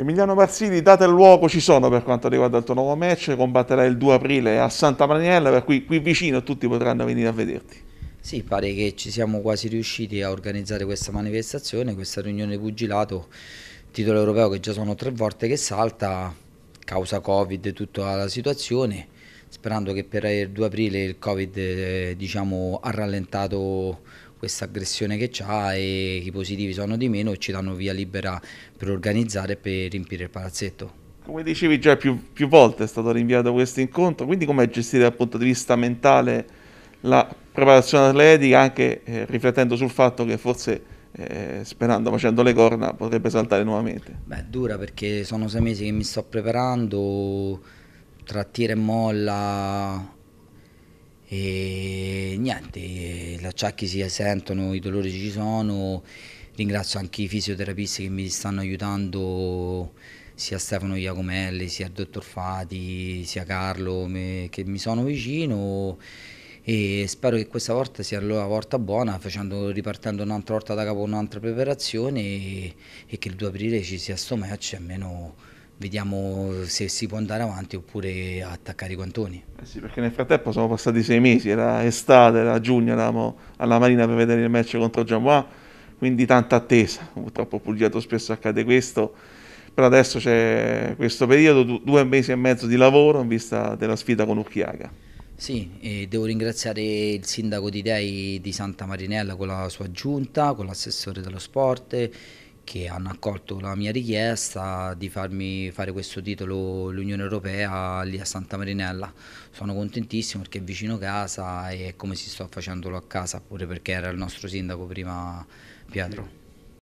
Emiliano Marzini, data il luogo ci sono per quanto riguarda il tuo nuovo match, combatterai il 2 aprile a Santa Marinella, per cui qui vicino tutti potranno venire a vederti. Sì, pare che ci siamo quasi riusciti a organizzare questa manifestazione, questa riunione pugilato, titolo europeo che già sono tre volte che salta, causa Covid e tutta la situazione, sperando che per il 2 aprile il Covid eh, diciamo, ha rallentato questa aggressione che ha e i positivi sono di meno e ci danno via libera per organizzare e per riempire il palazzetto. Come dicevi già più, più volte è stato rinviato questo incontro, quindi come gestire dal punto di vista mentale la preparazione atletica anche eh, riflettendo sul fatto che forse eh, sperando facendo le corna potrebbe saltare nuovamente? Beh, dura perché sono sei mesi che mi sto preparando tra tira e molla e niente, gli acciacchi si sentono, i dolori ci sono, ringrazio anche i fisioterapisti che mi stanno aiutando, sia Stefano Iacomelli, sia il dottor Fati, sia Carlo me, che mi sono vicino. E spero che questa volta sia la volta buona, facendo, ripartendo un'altra volta da capo un'altra preparazione e, e, che il 2 aprile ci sia sto match almeno vediamo se si può andare avanti oppure attaccare i quantoni. Eh sì, perché nel frattempo sono passati sei mesi, era estate, era giugno, eravamo alla Marina per vedere il match contro Giambois, quindi tanta attesa, purtroppo Pugliato spesso accade questo, però adesso c'è questo periodo, due mesi e mezzo di lavoro in vista della sfida con Urchiaga. Sì, devo ringraziare il sindaco di Dei di Santa Marinella con la sua giunta, con l'assessore dello sport, che hanno accolto la mia richiesta di farmi fare questo titolo l'Unione Europea lì a Santa Marinella. Sono contentissimo perché è vicino casa e è come si sto facendolo a casa, pure perché era il nostro sindaco prima Pietro.